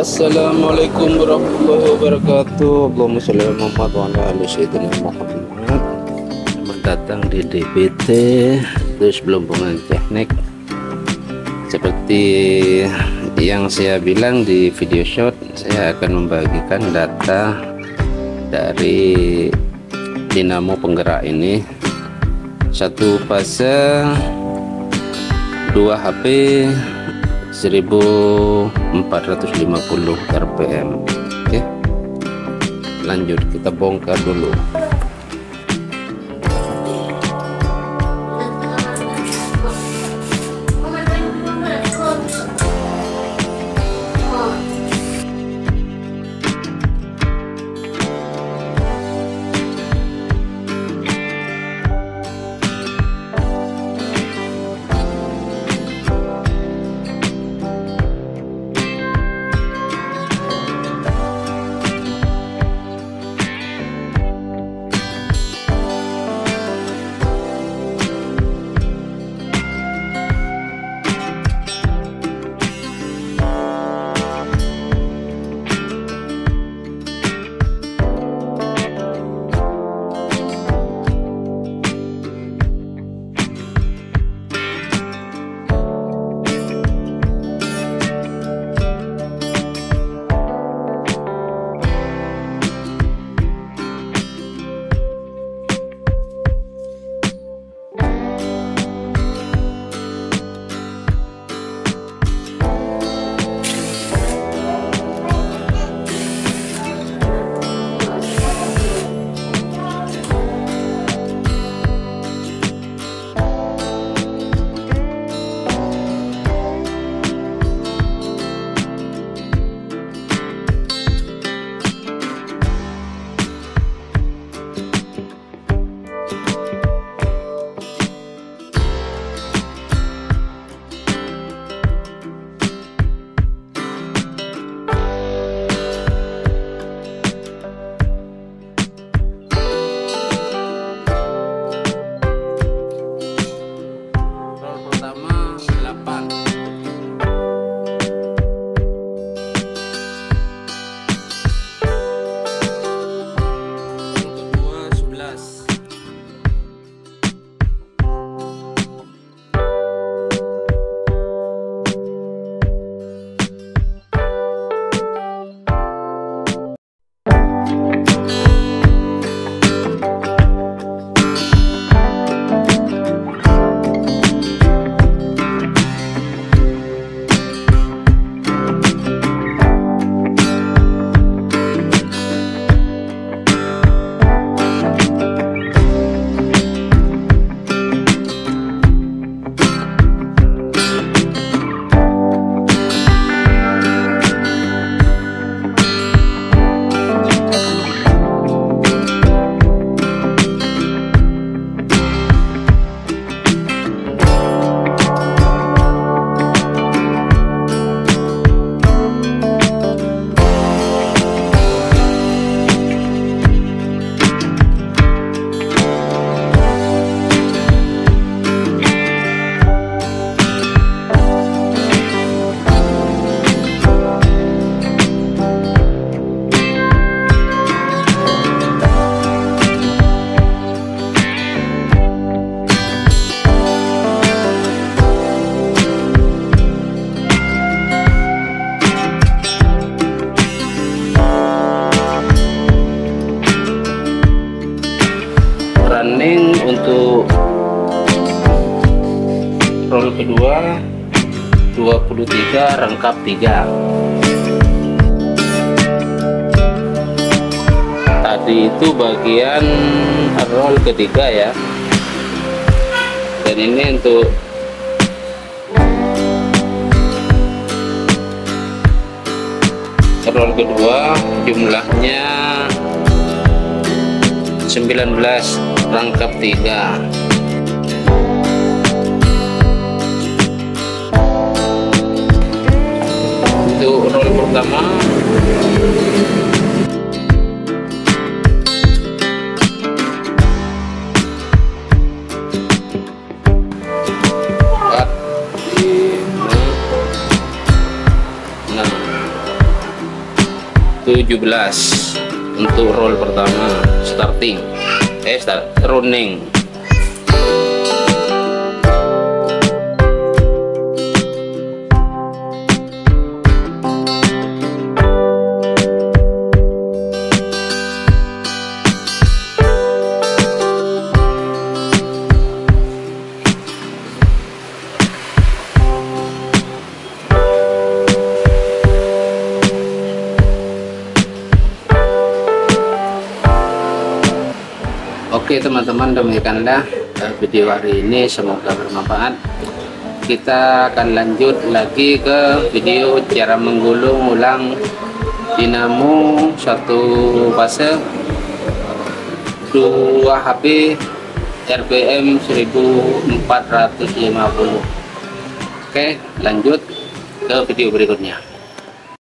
Assalamualaikum warahmatullahi wabarakatuh. Allahumma sholli ala Muhammad wa ala Selamat datang di DBT Terus belum pengen teknik. Seperti yang saya bilang di video shot Saya akan membagikan data Dari dinamo penggerak ini. Satu fase Dua HP 1450 rpm oke lanjut kita bongkar dulu roll kedua 23 rangkap 3 tadi itu bagian roll ketiga ya. Dan ini untuk roll kedua jumlahnya 19 rangkap 3 untuk roll pertama. Enam 17 untuk roll pertama starting eh start running Oke teman-teman demikianlah uh, video hari ini semoga bermanfaat. Kita akan lanjut lagi ke video cara menggulung ulang dinamo satu fase. 2 HP RPM 1450 Oke lanjut ke video berikutnya